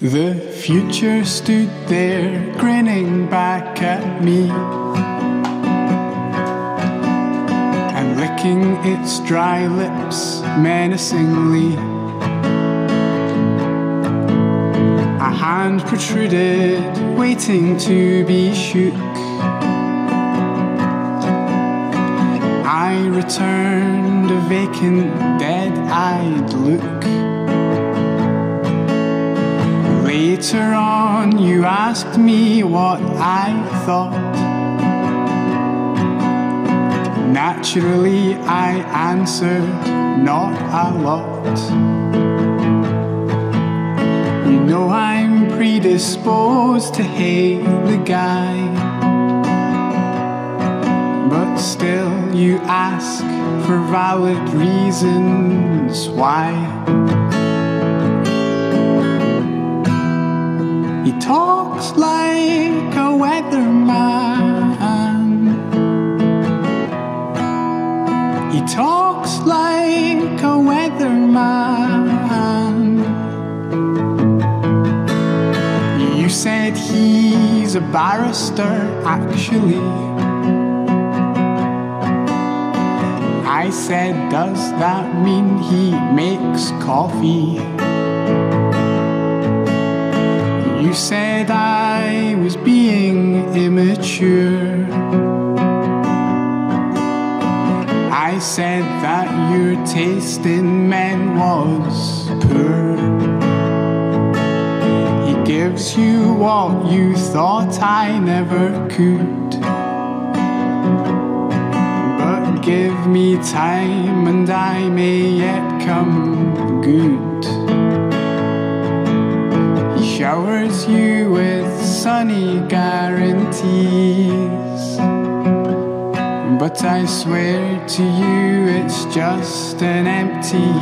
The future stood there grinning back at me and licking its dry lips menacingly. A hand protruded, waiting to be shook. I returned a vacant, dead eyed look. Later on, you asked me what I thought. Naturally, I answered, not a lot. You know, I'm predisposed to hate the guy. But still, you ask for valid reasons why. He talks like a weatherman. He talks like a weatherman. You said he's a barrister, actually. I said, does that mean he makes coffee? You said I was being immature. I said that your taste in men was poor. He gives you what you thought I never could. But give me time and I may yet come good. Showers you with sunny guarantees. But I swear to you, it's just an empty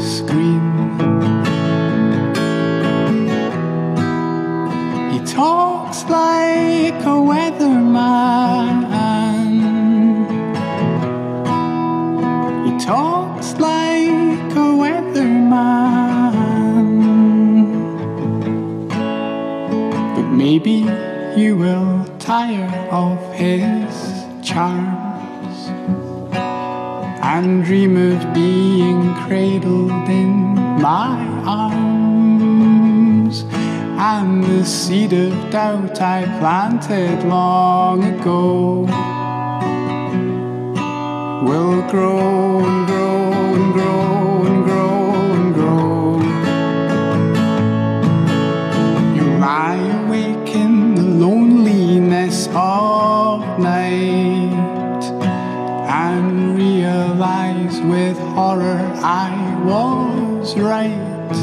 screen. He talks like a weatherman. He talks like maybe you will tire of his charms and dream of being cradled in my arms. And the seed of doubt I planted long ago will grow and realize with horror I was right.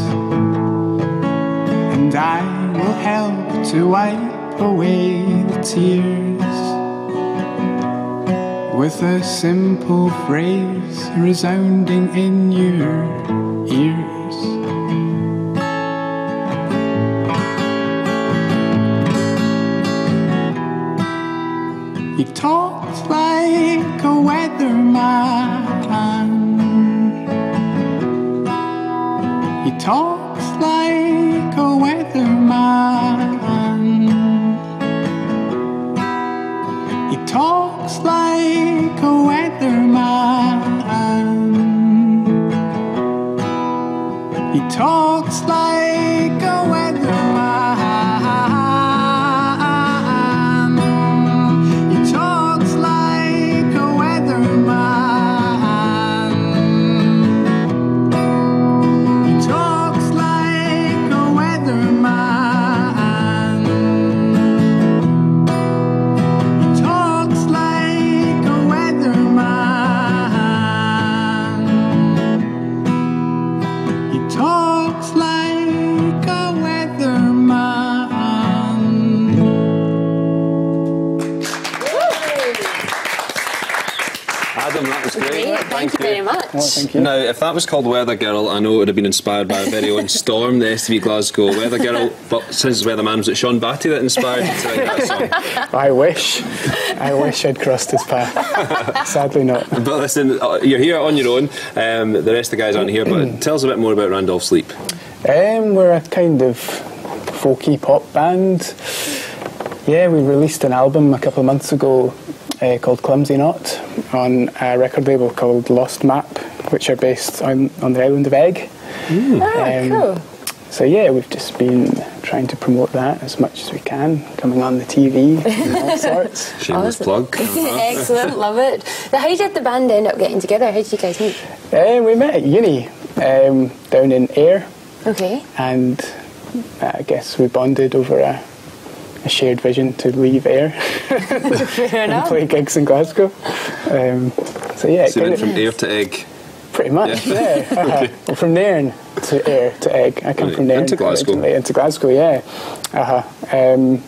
And I will help to wipe away the tears with a simple phrase resounding in your great. Great, thank, you very much. thank you. Now, if that was called Weather Girl, I know it would have been inspired by a very own Storm, the STV Glasgow Weather Girl. But since it's Weatherman, was it Sean Batty that inspired you to write that song? I wish. I wish I'd crossed his path. Sadly not. But listen, uh, you're here on your own. Um, the rest of the guys aren't here. But tell us a bit more about Randolph's Leap. Um, we're a kind of folky pop band. Yeah, we released an album a couple of months ago uh, called Clumsy Knot on a record label called Lost Map, which are based on, on the island of Eigg. Ah, Um, cool. So yeah, we've just been trying to promote that as much as we can, coming on the TV and all sorts. Shameless Awesome. plug. Excellent, love it. So how did the band end up getting together? How did you guys meet? Uh, we met at uni um, down in Ayr, Okay. and I guess we bonded over a, a shared vision to leave Ayr and enough. play gigs in Glasgow. Um, so yeah, it So you went from Ayr to Eigg. pretty much. Yeah. Yeah, uh-huh. well, from Nairn to Ayr to Eigg. I come Right. from Nairn Into Glasgow. originally, into Glasgow. Yeah, uh-huh. Um,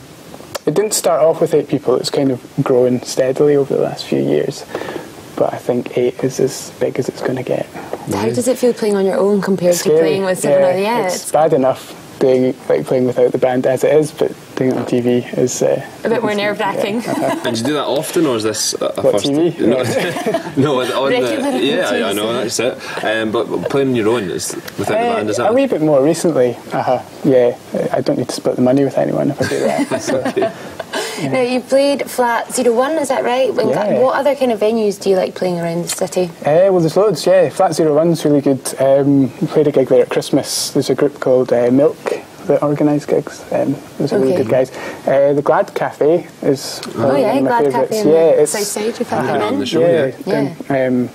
it didn't start off with eight people. It's kind of grown steadily over the last few years. But I think eight is as big as it's going to get. How does it feel playing on your own compared to Scary. playing with seven other? Yeah, it's it's bad enough doing like playing without the band as it is, but doing it on TV is uh, a bit more nerve wracking. And do you do that often, or is this a, a What, first? TV? No, no, on Regular the yeah, I, I know that's it. Um, but playing on your own is without the Uh, band, is a wee bit more recently. Uh-huh. Yeah, I don't need to split the money with anyone if I do that. So. Now you played Flat Zero One, is that right? When- Yeah. What other kind of venues do you like playing around the city? Uh, well, there's loads, yeah. Flat Zero One's really good. Um, we played a gig there at Christmas. There's a group called uh, Milk that organise gigs. Um, those are really good guys. Uh, the Glad Cafe is Oh one yeah, of my Glad favourites. Cafe in yeah, the it's South Side. You've had Been them on the show, yeah, yeah. down- um,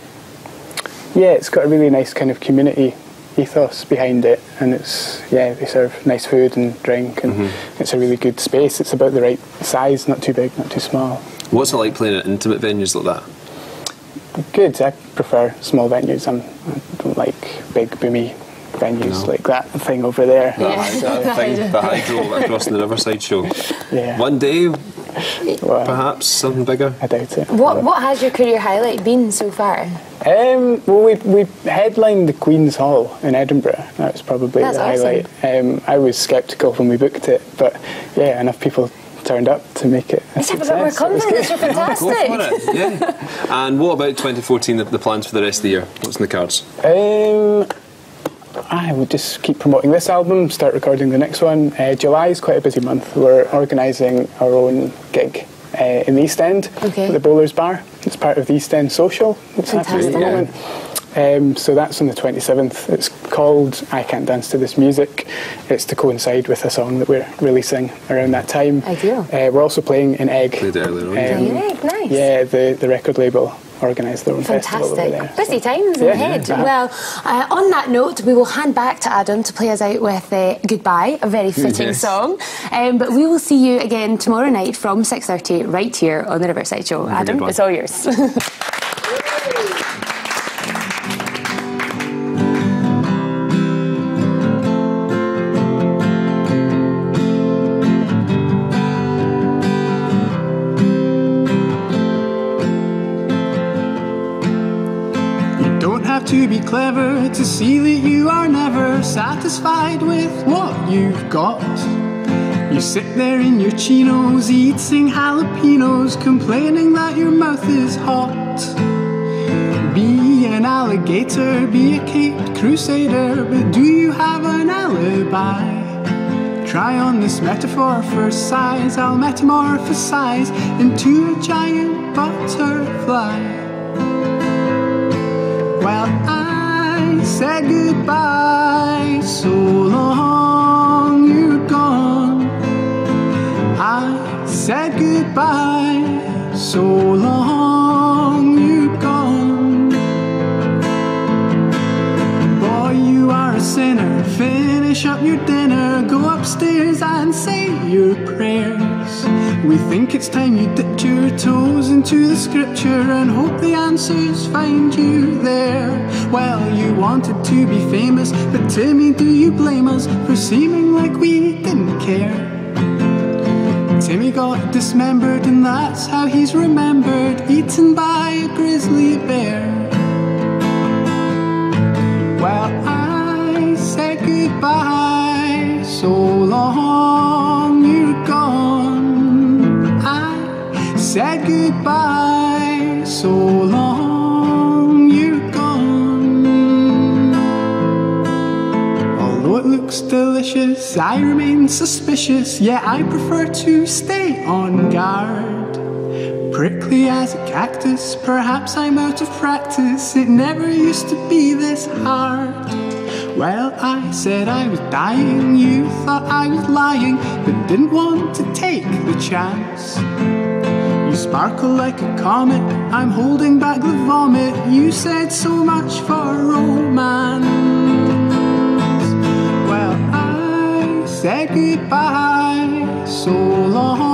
yeah, it's got a really nice kind of community ethos behind it, and it's yeah, they serve nice food and drink, and Mm-hmm. it's a really good space. It's about the right size, not too big, not too small. What's it like playing at intimate venues like that? Good. I prefer small venues. I'm, I don't like big boomy venues No. like that thing over there. Yeah. That thing, the hydro across the Riverside show. Yeah. One day, Well, perhaps something bigger. I doubt it. What What has your career highlight been so far? Um, well, we, we headlined the Queen's Hall in Edinburgh. That was probably That's the highlight. Um, I was sceptical when we booked it, but yeah, enough people turned up to make it a Let's have a bit more success. It was confidence. good. You're Go for fantastic. it, yeah. And what about 2014, the, the plans for the rest of the year? What's in the cards? Um, I would just keep promoting this album, start recording the next one. Uh, July is quite a busy month. We're organising our own gig uh, in the East End Okay. at the Bowlers Bar. It's part of the East End Social that's happening at the Fantastic. moment. Um, so that's on the 27th. It's called I Can't Dance to This Music. It's to coincide with a song that we're releasing around that time. Ideal. Uh, we're also playing in Eigg. Played it earlier on. Um, Right, nice. Yeah, the, the record label organised their own festival over there. Fantastic. Busy times Yeah. ahead. Yeah. Well, uh, on that note, we will hand back to Adam to play us out with uh, Goodbye, a very fitting Yes. song. Um, but we will see you again tomorrow night from 6.30 right here on the Riverside Show. Adam, it's all yours. to be clever to see that you are never satisfied with what you've got. You sit there in your chinos, eating jalapenos, complaining that your mouth is hot. Be an alligator, be a caped crusader, but do you have an alibi? Try on this metaphor for size, I'll metamorphosize into a giant butterfly. Well, I said goodbye, so long you're gone. I said goodbye, so long you're gone. Boy, you are a sinner. Finish up your dinner, go upstairs and say think it's time you dipped your toes into the scripture and hope the answers find you there. Well, you wanted to be famous, but Timmy, do you blame us for seeming like we didn't care? Timmy got dismembered, and that's how he's remembered, eaten by a grizzly bear. Well, I said goodbye, so long said goodbye, so long you're gone. Although it looks delicious. I remain suspicious, yeah, I prefer to stay on guard. Prickly as a cactus, perhaps I'm out of practice. It never used to be this hard. Well, I said I was dying, you thought I was lying, but didn't want to take the chance. Sparkle like a comet, I'm holding back the vomit. You said so much for romance. Well, I said goodbye, so long.